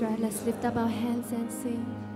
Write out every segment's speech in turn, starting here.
Let's lift up our hands and sing.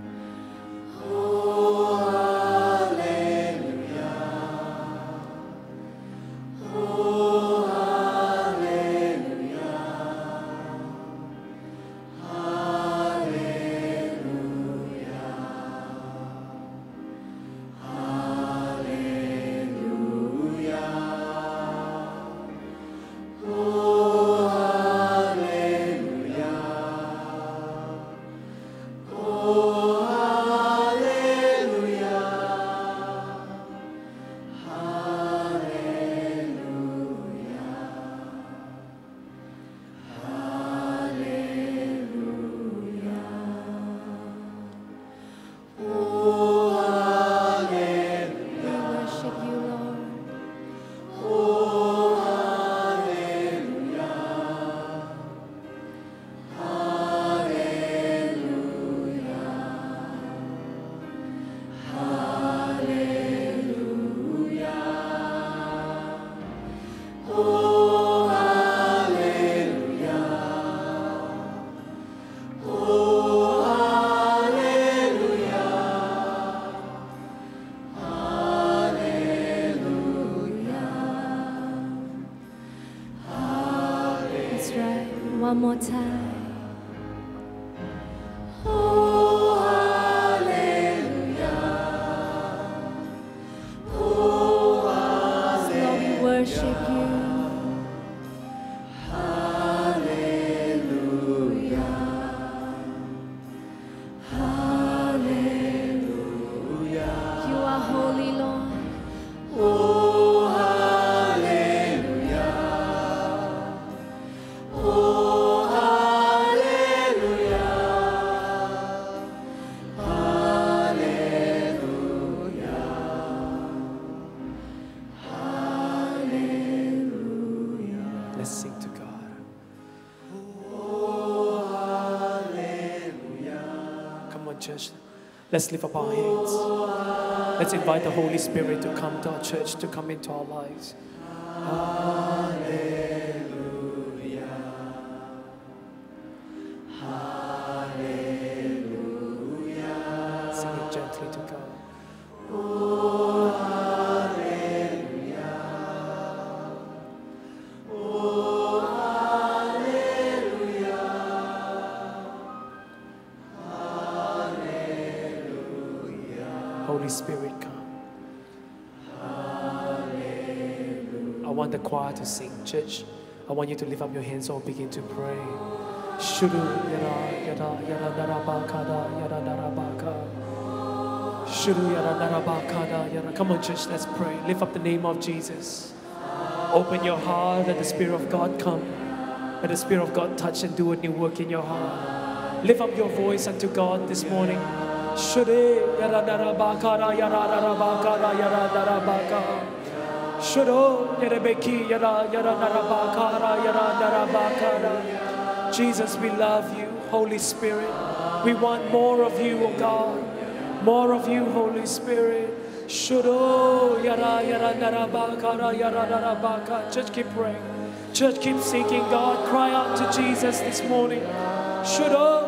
One more time. Church. Let's lift up our hands. Let's invite the Holy Spirit to come to our church, to come into our lives. Hallelujah. Hallelujah. Sing it gently to God. Holy Spirit, come. I want the choir to sing. Church, I want you to lift up your hands or begin to pray. Shuru yara yara yara dara bakada yara dara. Shuru yara dara bakada yara. Come on, church, let's pray. Lift up the name of Jesus. Open your heart, let the Spirit of God come. Let the Spirit of God touch and do a new work in your heart. Lift up your voice unto God this morning. Shure yara dara bakara yara dara bakara yara dara baka. Shuro yara beki yara yara dara bakara yara dara bakara. Jesus, we love you, Holy Spirit. We want more of you, O God. More of you, Holy Spirit. Shuro yara yara dara bakara yara dara baka. Church, keep praying. Church, keep seeking God. Cry out to Jesus this morning. Shuro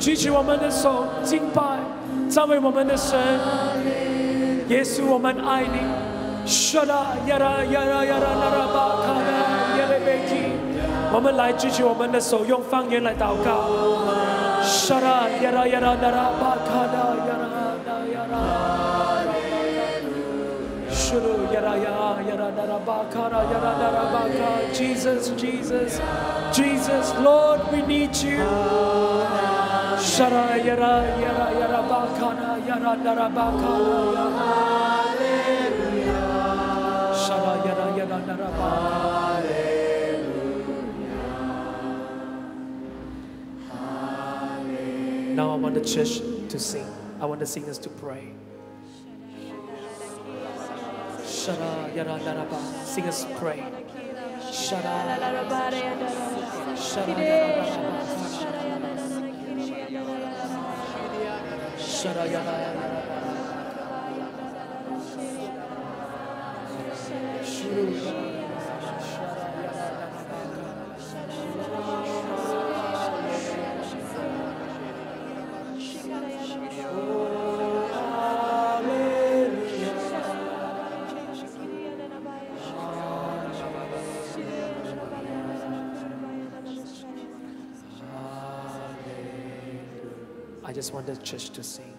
举起我们的手，敬拜，赞美我们的神。耶稣，我们爱你。Shara yara yara yara nara bakana yere beki。我们来举起我们的手，用方言来祷告。Shara yara yara yara bakana yara dara bakana. Hallelujah. Shara yara yara dara bakana. Now I want the church to sing. I want the singers to pray. Shara yara dara ba. Singers pray. Shara. Shara yara dara. Shara Yada Yada. I just want the church to sing.